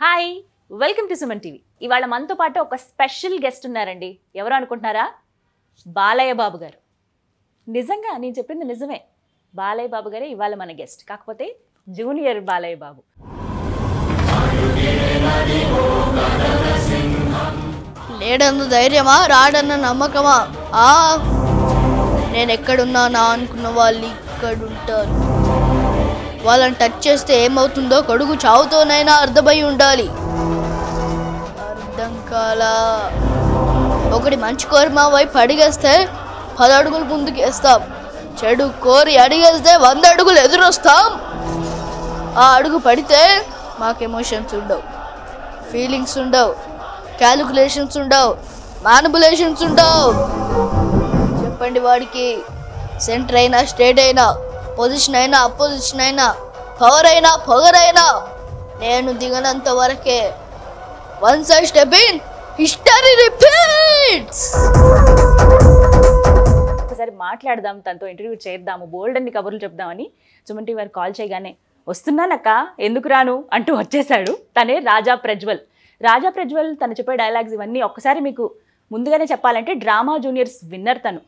Hi welcome to Suman TV ఇవాళ మనతో పాటు ఒక స్పెషల్ గెస్ట్ ఉన్నారండి. ఎవరు అనుకుంటున్నారా? బాలయ్య బాబు గారు. నిజంగా నేను చెప్పింది నిజమే. బాలయ్య బాబు గారే ఇవాళ మన గెస్ట్ కాకపోతే జూనియర్ బాలయ్య బాబు. లేడన్న ధైర్యమా రాడన్న నమ్మకమా? ఆ? నేను ఎక్కడున్నానా అనుకున్న వాళ్ళు ఇక్కడుంటారు. వాళ్ళని టచ్ చేస్తే ఏమవుతుందో కొడుకు చావుతోనైనా అర్థమై ఉండాలి. అర్థం కాలా? ఒకటి మంచి కోరి మా వైపు అడిగేస్తే పది అడుగులు ముందుకు వేస్తాం చెడు కోరి అడిగేస్తే వంద అడుగులు ఎదురొస్తాం. ఆ అడుగు పడితే మాకు ఎమోషన్స్ ఉండవు. ఫీలింగ్స్ ఉండవు. క్యాలిక్యులేషన్స్ ఉండవు. మానిపులేషన్స్ ఉండవు. చెప్పండి వాడికి. సెంటర్ అయినా స్టేట్ అయినా పొజిషన్ అయినా అపోజిషన్ అయినా పవర్ అయినా పొగరైనా నేను దిగనంత వరకే once I step in history repeats ఒకసారి మాట్లాడదాం తనతో ఇంటర్వ్యూ చేద్దాము బోల్డ్ అన్ని కబుర్లు చెప్దామని. సుమన్ టీవీ వారు కాల్ చేయగానే వస్తున్నానక్క ఎందుకు రాను? అంటూ వచ్చేసాడు తనే రాజా ప్రజ్వల్. రాజా ప్రజ్వల్ తను చెప్పే డైలాగ్స్ ఇవన్నీ ఒక్కసారి మీకు ముందుగానే చెప్పాలంటే డ్రామా జూనియర్స్ విన్నర్ తను.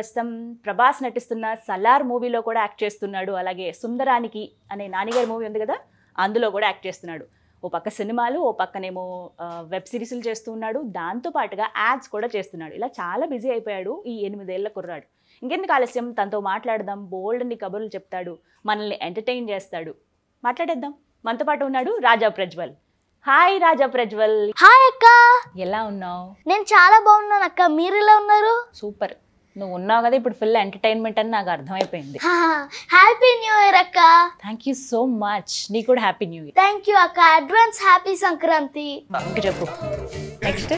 ప్రస్తుతం ప్రభాస్ నటిస్తున్న సలార్ మూవీలో కూడా యాక్ట్ చేస్తున్నాడు. అలాగే సుందరానికి అనే నానిగారి మూవీ ఉంది కదా అందులో కూడా యాక్ట్ చేస్తున్నాడు. ఓ పక్క సినిమాలు ఓ పక్కనేమో వెబ్ సిరీస్లు చేస్తూ ఉన్నాడు. దాంతో పాటుగా యాడ్స్ కూడా చేస్తున్నాడు. ఇలా చాలా బిజీ అయిపోయాడు ఈ ఎనిమిదేళ్ళ కుర్రాడు. ఇంకెందుకు ఆలస్యం? తనతో మాట్లాడదాం బోల్డ్ అన్ని కబుర్లు చెప్తాడు మనల్ని ఎంటర్టైన్ చేస్తాడు. మాట్లాడేద్దాం. మనతో పాటు ఉన్నాడు రాజా ప్రజ్వల్. హాయ్ రాజా ప్రజ్వల్. హాయ్ అక్క. ఎలా ఉన్నావు? నేను చాలా బాగున్నాను అక్క. మీరు ఎలా ఉన్నారు? సూపర్. నువ్వు ఉన్నావు కదా ఇప్పుడు ఫుల్ ఎంటర్టైన్మెంట్ అని నాకు అర్థమైపోయింది. హ్యాపీ న్యూ ఇయర్ అక్క. థ్యాంక్ యూ సో మచ్ నీకు కూడా happy new year thank you అక్క. అడ్వాన్స్ హ్యాపీ సంక్రాంతి చెప్పు next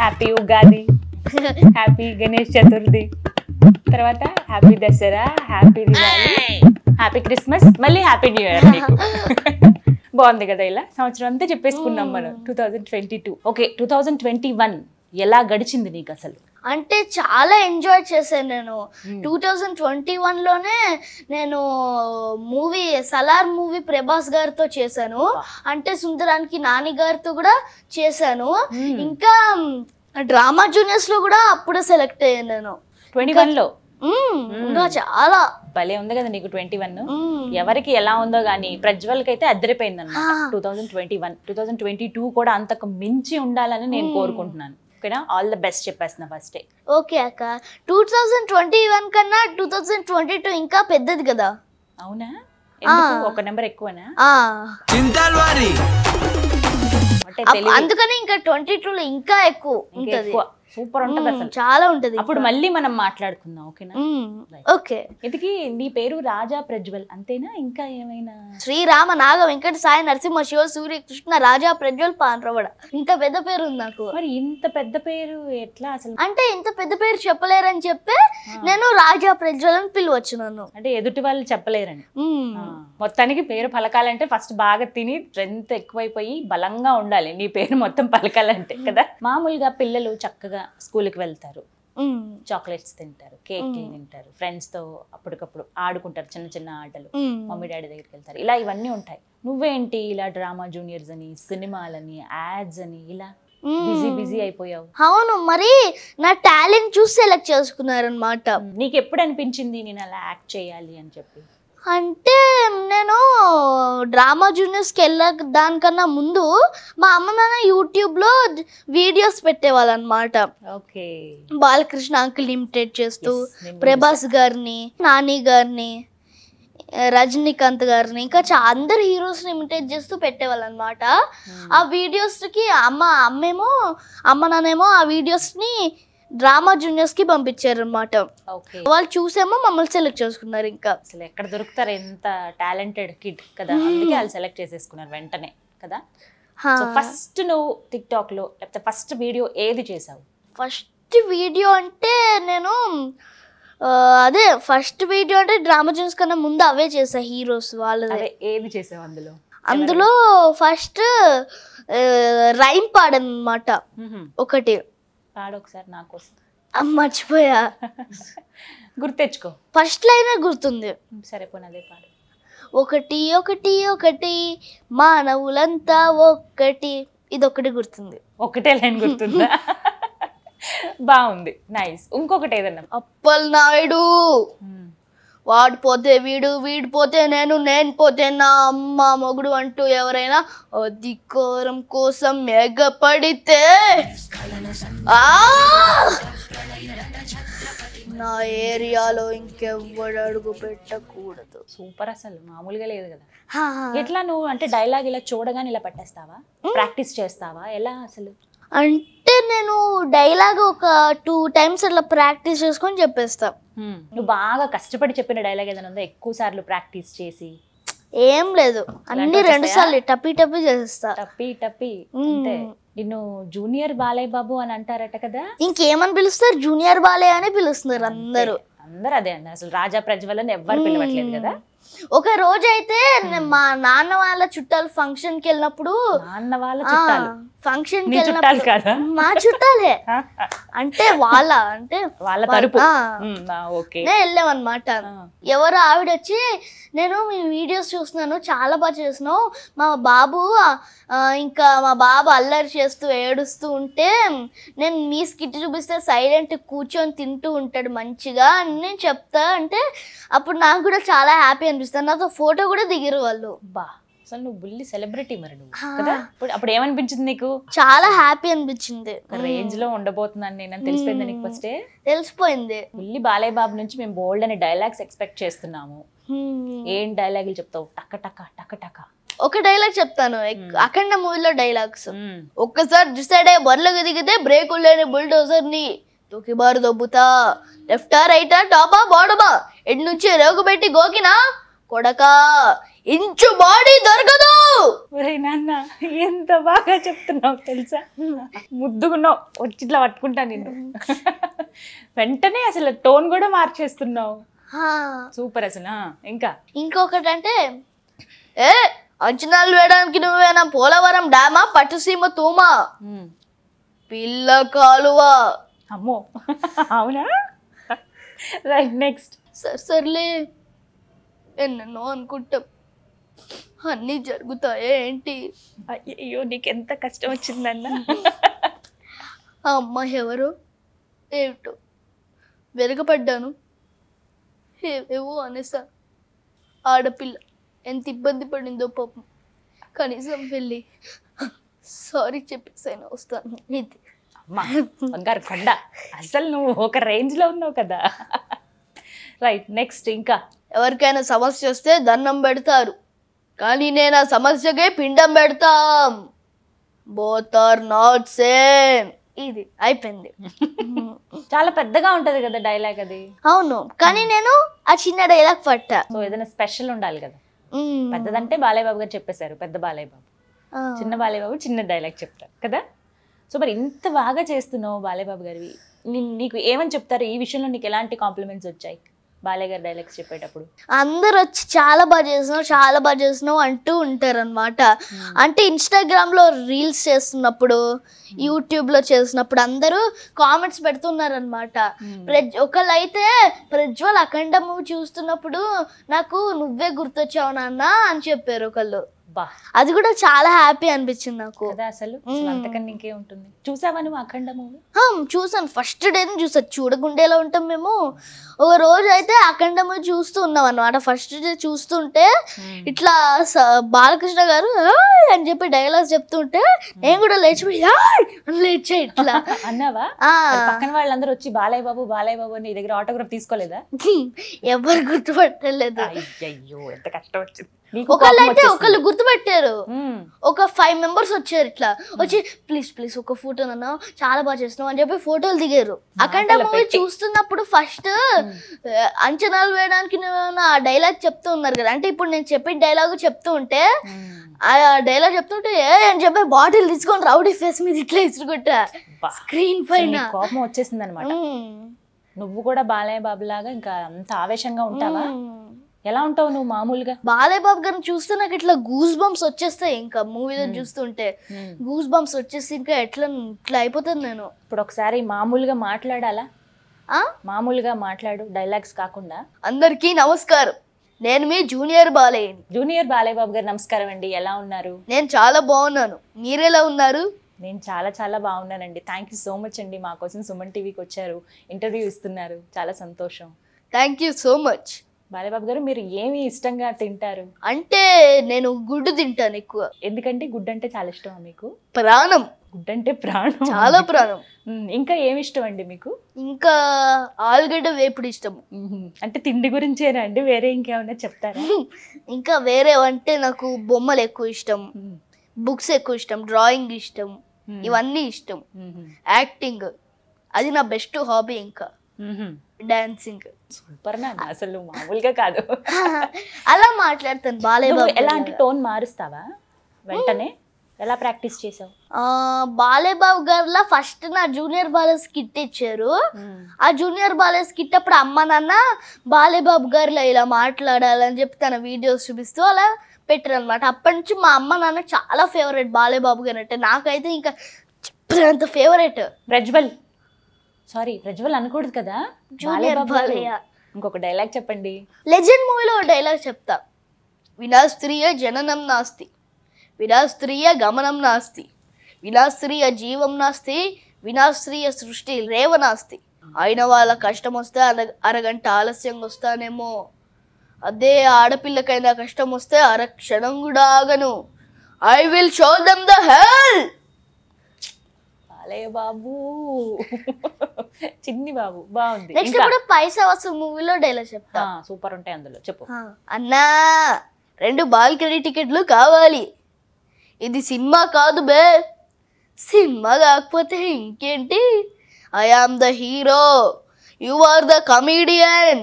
happy Ugadi happy Ganesh Chaturthi తర్వాత happy Dasara happy Diwali happy Christmas మళ్ళీ హ్యాపీ న్యూ ఇయర్ బాగుంది కదా ఇలా? సంవత్సరం అంతా చెప్పేసుకున్నాం మనం. Two thousand twenty two okay two thousand twenty one ఎలా గడిచింది నీకు అసలు? అంటే చాలా ఎంజాయ్ చేశాను నేను. టూ థౌజండ్ ట్వంటీ వన్లోనే నేను మూవీ సలార్ మూవీ ప్రభాస్ గారితో చేశాను. అంటే సుందరానికి నాని గారితో కూడా చేశాను. Hmm. ఇంకా డ్రామా జూనియర్స్లో కూడా అప్పుడే సెలెక్ట్ అయ్యాను నేను. ట్వంటీ వన్లో? మ్మ్, ఇంకా చాలా. భలే ఉంది కదా నీకు ట్వంటీ వన్. ఎవరికి ఎలా ఉందో కానీ ప్రజ్వల్కి అయితే అద్దరిపోయింది అనమాట. Two thousand twenty one. Two thousand twenty two కూడా అంతకు మించి ఉండాలని నేను కోరుకుంటున్నాను. ఓకేనా? ఆల్ ద బెస్ట్ చెప్పేస్తున్నా ఫస్టే ఓకే అక్క. టూ థౌజండ్ ట్వంటీ వన్ కన్నా టూ థౌజండ్ ట్వంటీ టూ ఇంకా పెద్దది కదా. అవునా. ఒక నెంబర్ ఎక్కువనా? అందుకని ఇంకా ట్వంటీ టూ లో ఇంకా ఎక్కువ ఇంకా ఉంటది. ఎక్కువ. సూపర్ ఉంటది అసలు. చాలా ఉంటది. అప్పుడు మళ్ళీ మనం మాట్లాడుకుందాం ఓకేనా? ఓకే. ఇదికి నీ పేరు రాజా ప్రజ్వల్ అంతేనా? ఇంకా ఏమైనా? శ్రీరామ నాగ వెంకట సాయి నరసింహ శివ సూర్య కృష్ణ రాజా ప్రజ్వల్ పాండ్రవడ. ఇంత పెద్ద పేరు ఉంది నాకు. మరి ఇంత పెద్ద పేరు ఎట్లా అసలు? అంటే ఇంత పెద్ద పేరు చెప్పలేరని చెప్పి నేను రాజా ప్రజ్వల్ అని పిలవచ్చు నన్ను. అంటే ఎదుటి వాళ్ళు చెప్పలేరని. మొత్తానికి పేరు పలకాలంటే ఫస్ట్ బాగా తిని స్ట్రెంత్ ఎక్కువైపోయి బలంగా ఉండాలి. నీ పేరు మొత్తం పలకాలంటే కదా? మామూలుగా పిల్లలు చక్కగా స్కూల్కి వెళ్తారు. చాక్లెట్స్ తింటారు కేక్ తింటారు ఫ్రెండ్స్తో అప్పటికప్పుడు ఆడుకుంటారు చిన్న చిన్న ఆటలు. మ్మ్. మమ్మీ డాడీ దగ్గరికి వెళ్తారు. ఇలా ఇవన్నీ ఉంటాయి. నువ్వేంటి ఇలా డ్రామా జూనియర్స్ అని సినిమాలని యాడ్స్ అని ఇలా బిజీ బిజీ అయిపోయావు? అవును మరి నా టాలెంట్ చూసి సెలెక్ట్ చేసుకున్నారనమాట నీకు ఎప్పుడు అనిపించింది నేను అలా యాక్ట్ చేయాలి అని చెప్పి? అంటే నేను డ్రామా జూనియర్స్కి వెళ్ళ దానికన్నా ముందు మా అమ్మ నాన్న యూట్యూబ్లో వీడియోస్ పెట్టేవాళ్ళు అనమాట ఓకే. బాలకృష్ణ అంకుల్ ఇమిటేట్ చేస్తూ ప్రభాస్ గారిని నాని గారిని రజనీకాంత్ గారిని ఇంకా అందరు హీరోస్ని ఇమిటేట్ చేస్తూ పెట్టేవాళ్ళు అనమాట ఆ వీడియోస్కి అమ్మ అమ్మేమో అమ్మ నాన్నేమో ఆ వీడియోస్ని డ్రామా జూనియర్స్కి పంపించారు అనమాట ఓకే. వాళ్ళు చూసేమో మమ్మల్ని సెలెక్ట్ చేసుకున్నారు ఇంకా. అసలు ఎక్కడ దొరుకుతారు? ఎంత టాలెంటెడ్ కిడ్ కదా? అందుకే వాళ్ళు సెలెక్ట్ చేసేసుకున్నారు వెంటనే కదా? ఫస్ట్ నువ్వు టిక్ టాక్లో లేకపోతే ఫస్ట్ వీడియో ఏది చేసావు? ఫస్ట్ వీడియో అంటే నేను అదే ఫస్ట్ వీడియో అంటే డ్రామా జూన్స్ కన్నా ముందు అవే చేసా హీరోస్ వాళ్ళదే. అదే ఏది చేసావు అందులో? అందులో ఫస్ట్ రైమ్ పాడనమాట. ఒకటి. పాడు ఒకసారి నా కోసం మర్చిపోయా. గుర్తెచ్చుకో ఫస్ట్ లైనే గుర్తుంది. సరే పోనీ అదే పాడు. ఒకటి ఒకటి ఒకటి మానవులంతా ఒక్కటి. ఇది ఒకటి గుర్తుంది. ఒకటే లైన్ గుర్తుందా? బాగుంది. నైస్. ఇంకొకటి ఏదన్నా? అప్పల్ నాయుడు. వాడు పోతే వీడు వీడు పోతే నేను నేను పోతే నా అమ్మ మొగుడు అంటూ ఎవరైనా అధికారం కోసం ఎగపడితే ఆ! నా ఏరియాలో ఇంకెవ్వడు అడుగు పెట్టకూడదు. సూపర్ అసలు మామూలుగా లేదు కదా. ఎట్లా నువ్వు అంటే డైలాగ్ ఇలా చూడగానే ఇలా పట్టేస్తావా? ప్రాక్టీస్ చేస్తావా? ఎలా అసలు? అంటే నేను డైలాగ్ ఒక టూ టైమ్స్ అట్లా ప్రాక్టీస్ చేసుకొని చెప్పేస్తా. నువ్వు బాగా కష్టపడి చెప్పిన డైలాగ్ ఏదైనా ఉందా? ఎక్కువ సార్లు ప్రాక్టీస్ చేసి. ఏం లేదు. అన్ని రెండు సార్లు టపీ టపీ చేసేస్తా. టప్పి టప్పి నిన్ను జూనియర్ బాలయ్య బాబు అని అంటారట కదా? ఇంకేమని పిలుస్తారు? జూనియర్ బాలే అని పిలుస్తున్నారు అందరూ. అందరూ అదే అండి అసలు రాజా ప్రజ్వలని ఎవ్వరు పిలవట్లేదు కదా? ఒక రోజు అయితే నే- మా నాన్న వాళ్ళ చుట్టాలు ఫంక్షన్కి వెళ్ళినప్పుడు నాన్న వాళ్ళ చుట్టాలు. ఫంక్షన్ చుట్టాలు కాదా? మా చుట్టాలే. అంటే వాళ్ళ అంటే వాళ్ళ తరపు. ఆ. ఉమ్, ఆ, ఓకే. నే వెళ్ళామన్నమాట. ఎవరో ఆవిడ వచ్చి నేను మీ వీడియోస్ చూస్తున్నాను చాలా బాగా చేస్తున్నావు. మా బాబు ఇంకా మా బాబు అల్లరి చేస్తూ ఏడుస్తూ ఉంటే నేను మీ స్కిట్ చూపిస్తే సైలెంట్ కూర్చొని తింటూ ఉంటాడు మంచిగా అని నేను చెప్తా అంటే అప్పుడు నాకు కూడా చాలా హ్యాపీ అనిపిస్తుంది. నాతో ఫోటో కూడా దిగిరు వాళ్ళు. బా. అసలు నువ్వు బుల్లి సెలబ్రిటీ మరి నువ్వు ఆ. కదా? ఇప్పుడు అప్పుడు ఏమనిపించింది నీకు? చాలా హ్యాపీ అనిపించింది. రేంజ్లో ఉండబోతున్నాను నేను అని తెలిసిపోయింది నీకు ఫస్టే తెలిసిపోయింది. బుల్లి బాలయ్య బాబు నుంచి మేము బోల్డ్ అనే డైలాగ్స్ ఎక్స్పెక్ట్ చేస్తున్నాము. ఏం డైలాగులు చెప్తావు? టక్క టక్క టక్క టక్క ఒక డైలాగ్ చెప్తాను. అఖండ మూవీలో డైలాగ్స్ ఒక్కసారి డిసైడ్ అయ్యి బర్రెలకు దిగితే బ్రేకులు లేని బుల్డోజర్ని తొక్కి బారు దొబ్బుతా. లెఫ్టా రైటా టాపా బాడమా ఎడ్ నుంచి రేగు పెట్టి గోకినా కొడకా. ఇంచు బాడీ దొరకదు నాన్న ఎంత బాగా చెప్తున్నావు తెలుసా? ముద్దుగున్నావు. వచ్చి ఇట్లా పట్టుకుంటా నిన్ను. వెంటనే అసలు టోన్ కూడా మార్చేస్తున్నావు. హా. సూపర్ అసలు ఇంకా? ఇంకొకటి అంటే ఏ అంచనాలు వేయడానికి నువ్వేనా పోలవరం డామా పట్టుసీమ తూమా? పిల్ల కాలువ? అమ్మో. అవునా? Right next. సరే సర్లే. ఎన్నెన్నో అనుకుంటాం. అన్నీ జరుగుతాయే ఏంటి? అయ్యో నీకు ఎంత కష్టం వచ్చిందన్న? ఆ అమ్మాయి ఎవరు? ఏమిటో? వెరగపడ్డాను. ఏవేవో అనేసా. ఆడపిల్ల ఎంత ఇబ్బంది పడిందో పాపం. కనీసం వెళ్ళి సారీ చెప్పేసైనా వస్తాను. ఇది. అమ్మా బంగారు కొండ. అసలు నువ్వు ఒక రేంజ్లో ఉన్నావు కదా. రైట్ నెక్స్ట్ ఇంకా. ఎవరికైనా సమస్య వస్తే దండం పెడతారు. కానీ నేను ఆ సమస్యకే పిండం పెడతాం. బోత్ ఆర్ నాట్ సేమ్ ఇది అయిపోయింది. చాలా పెద్దగా ఉంటది కదా డైలాగ్ అది. అవును కానీ నేను ఆ చిన్న డైలాగ్ పట్టా. సో ఏదైనా స్పెషల్ ఉండాలి కదా. మ్మ్. పెద్దదంటే బాలయ్య బాబు గారు చెప్పేశారు పెద్ద బాలయ్య బాబు. చిన్న బాలయ్య బాబు చిన్న డైలాగ్ చెప్తారు కదా? సో మరి ఇంత బాగా చేస్తున్నావు బాలయ్య బాబు గారివి నీకు ఏమని చెప్తారు? ఈ విషయంలో నీకు ఎలాంటి కాంప్లిమెంట్స్ వచ్చాయి? బాలయ్య గారి డైలాగ్స్ చెప్పేటప్పుడు? అందరు వచ్చి చాలా బాగా చేస్తున్నావు చాలా బాగా చేస్తున్నావు అంటూ ఉంటారు అనమాట అంటే ఇన్స్టాగ్రామ్లో రీల్స్ చేస్తున్నప్పుడు యూట్యూబ్లో చేస్తున్నప్పుడు అందరూ కామెంట్స్ పెడుతున్నారు అనమాట ప్రజ్ ఒకళ్ళైతే ప్రజ్వల్ అఖండ మూవీ చూస్తున్నప్పుడు నాకు నువ్వే గుర్తొచ్చావు నాన్న అని చెప్పారు ఒకళ్ళు. అది కూడా చాలా హ్యాపీ అనిపించింది నాకు. కదా అసలు? అంతకన్నా ఇంకే ఉంటుంది చూసావా నువ్వు అఖండ మూవీ? చూసాను. ఫస్ట్ డే చూసాను చూడకుండేలా ఉంటాం మేము. ఒక రోజు అయితే అఖండ మూవీ చూస్తూ ఉన్నాం అనమాట ఫస్ట్ డే చూస్తుంటే ఇట్లా బాలకృష్ణ గారు అని చెప్పి డైలాగ్స్ చెప్తుంటే నేను కూడా లేచిపోయి లేచా ఇట్లా. అన్నావా? పక్కన వాళ్ళందరూ వచ్చి బాలయ్య బాబు బాలయ్య బాబు అని నీ దగ్గర ఆటోగ్రాఫ్ తీసుకోలేదా? ఎవరు గుర్తుపట్టలేదు. అయ్యయ్యో ఎంత కష్టం వచ్చింది. ఒకళ్ళు అయితే. ఒకళ్ళు గుర్తుపెట్టారు. ఒక ఫైవ్ మెంబర్స్ వచ్చారు ఇట్లా వచ్చి ప్లీజ్ ప్లీజ్ ఒక ఫోటో నన్ను చాలా బాగా చేస్తున్నావు అని చెప్పి ఫోటోలు దిగారు అఖండ మూవీ. చూస్తున్నప్పుడు ఫస్ట్ అంచనాలు వేయడానికి ఆ డైలాగ్ చెప్తూ ఉన్నారు కదా అంటే ఇప్పుడు నేను చెప్పిన డైలాగ్ చెప్తూ ఉంటే. ఆ డైలాగ్ చెప్తుంటే ఏ అని చెప్పి బాటిల్ తీసుకొని రౌడీ ఫేస్ మీద ఇట్లా ఇసురుకుంటా. స్క్రీన్ పైన కోపం వచ్చేసింది అనమాట. నువ్వు కూడా బాలయ్య బాబు లాగా ఇంకా అంత ఆవేశంగా ఉంటావా. ఎలా ఉంటావు నువ్వు మామూలుగా? బాలయ్య బాబు గారిని చూస్తే నాకు ఇట్లా గూస్ బంప్స్ వచ్చేస్తాయి. ఇంకా మూవీలో చూస్తుంటే మ్మ్. గూస్ బంప్స్ వచ్చేసి ఇంకా ఎట్లా ఇట్లా అయిపోతుంది నేను. ఇప్పుడు ఒకసారి మామూలుగా మాట్లాడాలా? మామూలుగా మాట్లాడు డైలాగ్స్ కాకుండా. అందరికీ నమస్కారం. నేను మీ జూనియర్ బాలయ్యని. జూనియర్ బాలయ్య బాబు గారు నమస్కారం అండి. ఎలా ఉన్నారు? నేను చాలా బాగున్నాను. మీరెలా ఉన్నారు? నేను చాలా చాలా బాగున్నానండి. థ్యాంక్ యూ సో మచ్ అండి. మా కోసం సుమన్ టీవీకి వచ్చారు. ఇంటర్వ్యూ ఇస్తున్నారు. చాలా సంతోషం. Thank you so much Balayya Babu గారు మీరు ఏమి ఇష్టంగా తింటారు? అంటే నేను గుడ్డు తింటాను ఎక్కువ. ఎందుకంటే గుడ్ అంటే చాలా ఇష్టమా మీకు? ప్రాణం. గుడ్ అంటే ప్రాణం. చాలా ప్రాణం. ఇంకా ఏమి ఇష్టం అండి మీకు? ఇంకా ఆలుగడ్డ వేపుడు ఇష్టం. అంటే తిండి గురించేనా అండి? వేరే ఇంకేమైనా చెప్తారా? ఇంకా వేరే అంటే నాకు బొమ్మలు ఎక్కువ ఇష్టం. బుక్స్ ఎక్కువ ఇష్టం డ్రాయింగ్ ఇష్టం. ఇవన్నీ ఇష్టం. యాక్టింగ్. అది నా బెస్ట్ హాబీ ఇంకా. డాన్సింగ్ సూపర్ నా అసలు మామూలుగా కాదు. అలా మాట్లాడతాను బాలయ్య ఎలాంటి. టోన్ మారుస్తావా? వెంటనే? ఎలా ప్రాక్టీస్ చేసావు? ఆ, బాలయ్య బాబు గారిలా ఫస్ట్ నా జూనియర్ బాలయ్య స్కిట్ ఇచ్చారు ఆ జూనియర్ బాలయ్య స్కిట్ అప్పుడు అమ్మ నాన్న బాలయ్య బాబు గారిలా ఇలా మాట్లాడాలని చెప్పి తన వీడియోస్ చూపిస్తూ అలా పెట్టారు అనమాట అప్పటి నుంచి మా అమ్మ నాన్న చాలా ఫేవరెట్ బాలయ్య బాబు గారు అంటే నాకైతే ఇంకా చెప్పలేనంత ఫేవరెట్ ప్రజ్వల్. సారీ ప్రజ్వల్ అనకూడదు కదా? జూనియర్ బాలయ్య ఇంకొక డైలాగ్ చెప్పండి. లెజెండ్ మూవీలో డైలాగ్ చెప్తా. వినాస్త్రీయ జననం నాస్తి. వినాస్త్రీయ గమనం నాస్తి. వినాస్త్రీయ జీవం నాస్తి. వినాస్త్రీయ సృష్టి రేవ నాస్తి. అయిన వాళ్ళ కష్టం వస్తే అర అరగంట ఆలస్యంగా వస్తానేమో. అదే ఆడపిల్లకైనా కష్టం వస్తే అర క్షణం కూడా ఆగను. I will show them the hell Balayya Babu. చిన్ని బాబు బాగుంది. నెక్స్ట్ ఇప్పుడు పైసా వసు మూవీలో డైలాగ్ చెప్తా. సూపర్ ఉంటాయి అందులో. చెప్పు. అన్నా రెండు బాల్కనీ టికెట్లు కావాలి. ఇది సినిమా కాదు బే. సినిమా కాకపోతే ఇంకేంటి? I am the hero you are the comedian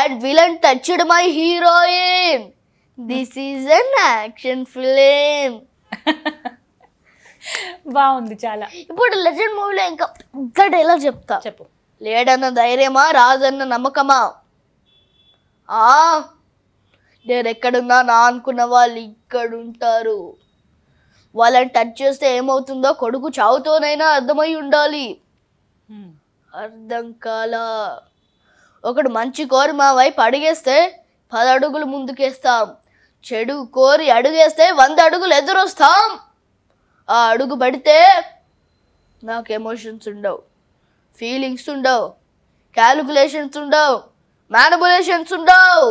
and villain touched my heroine this is an action film బాగుంది చాలా. ఇప్పుడు లెజెండ్ మూవీలో ఇంకా ఇంకా డైలాగ్ చెప్తా. చెప్పు. లేడన్న ధైర్యమా రాదన్న నమ్మకమా? ఆ నేను ఎక్కడున్నా నా అనుకున్న వాళ్ళు ఇక్కడ ఉంటారు వాళ్ళని టచ్ చేస్తే ఏమవుతుందో కొడుకు చావుతోనైనా అర్థమై ఉండాలి. అర్థం కాలా. ఒకడు మంచి కోరి మా వైపు అడిగేస్తే పది అడుగులు ముందుకేస్తాం. చెడు కోరి అడుగేస్తే వంద అడుగులు ఎదురొస్తాం. ఆ అడుగు పడితే నాకు ఎమోషన్స్ ఉండవు. ఫీలింగ్స్ ఉండవు. క్యాలిక్యులేషన్స్ ఉండవు. మ్యానిపులేషన్స్ ఉండవు.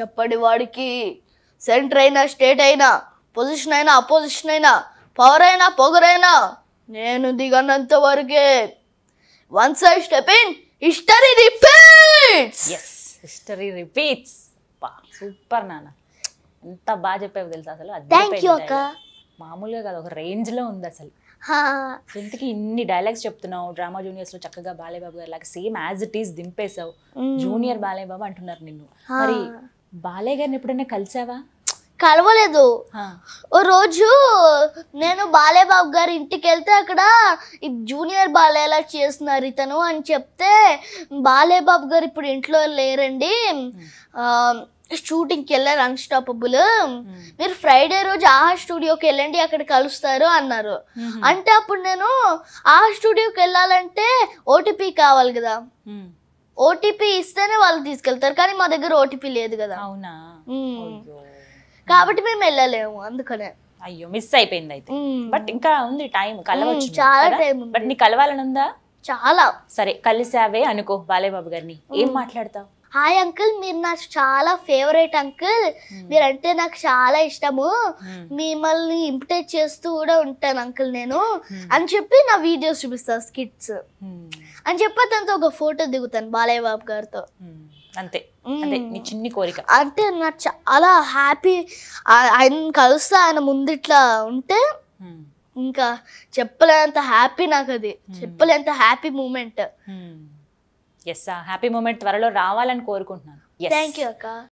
చెప్పండి వాడికి. సెంటర్ అయినా స్టేట్ అయినా పొజిషన్ అయినా అపోజిషన్ అయినా పవర్ అయినా పొగరైనా నేను దిగనంత వరకే. Once I step in history repeats yes history repeats super నాన్న. ఎంత బాగా చెప్పావు తెలుసా అసలు? థ్యాంక్ యూ అక్క. మామూలుగా కాదు ఒక రేంజ్లో ఉంది అసలు. ఇంతకీ ఇన్ని డైలాగ్స్ చెప్తున్నావు డ్రామా జూనియర్స్లో చక్కగా బాలయ్య బాబు గారు లాగా సేమ్ యాజ్ ఇట్ ఈస్ దింపేశావు. జూనియర్ బాలయ్య బాబు అంటున్నారు నిన్ను. మరి బాలయ్య గారిని ఎప్పుడైనా కలిసావా? కలవలేదు. ఓ రోజు నేను బాలయ్య బాబు గారి ఇంటికి వెళ్తే అక్కడ ఈ జూనియర్ బాలయ్యలా చేస్తున్నారు ఇతను అని చెప్తే బాలయ్య బాబు గారు ఇప్పుడు ఇంట్లో లేరండి. షూటింగ్కి వెళ్ళారు అన్స్టాపబుల్ మీరు ఫ్రైడే రోజు ఆహా స్టూడియోకి వెళ్ళండి అక్కడ కలుస్తారు అన్నారు. అంటే అప్పుడు నేను ఆహా స్టూడియోకి వెళ్ళాలంటే ఓటీపీ కావాలి కదా. ఓటీపీ ఇస్తేనే వాళ్ళు తీసుకెళ్తారు కానీ మా దగ్గర ఓటీపీ లేదు కదా. అవునా. కాబట్టి మేము వెళ్ళలేము అందుకనే. అయ్యో మిస్ అయిపోయింది అయితే. బట్ ఇంకా ఉంది టైం కలవచ్చు చాలా ఉంది. బట్ నీ కలవాలని ఉందా చాలా. సరే కలిసావే అనుకో బాలయ్య బాబు గారిని. ఏం మాట్లాడతావు? హాయ్ అంకుల్ మీరు నాకు చాలా ఫేవరెట్ అంకుల్. మీరంటే నాకు చాలా ఇష్టము. మిమ్మల్ని ఇంపిటేట్ చేస్తూ కూడా ఉంటాను అంకుల్ నేను. అని చెప్పి నా వీడియోస్ చూపిస్తాను స్కిట్స్. అని చెప్పి తనతో ఒక ఫోటో దిగుతాను బాలయ్య బాబు గారితో. అంతే. అంతే. నీ చిన్ని కోరిక. అంటే నాకు చాలా హ్యాపీ. ఆయన కలుస్తా ఆయన ముందు ఇట్లా ఉంటే ఇంకా చెప్పలేనంత హ్యాపీ నాకు అది చెప్పలేనంత happy moment. Yes happy moment త్వరలో రావాలని కోరుకుంటున్నాను. థ్యాంక్ యూ అక్క.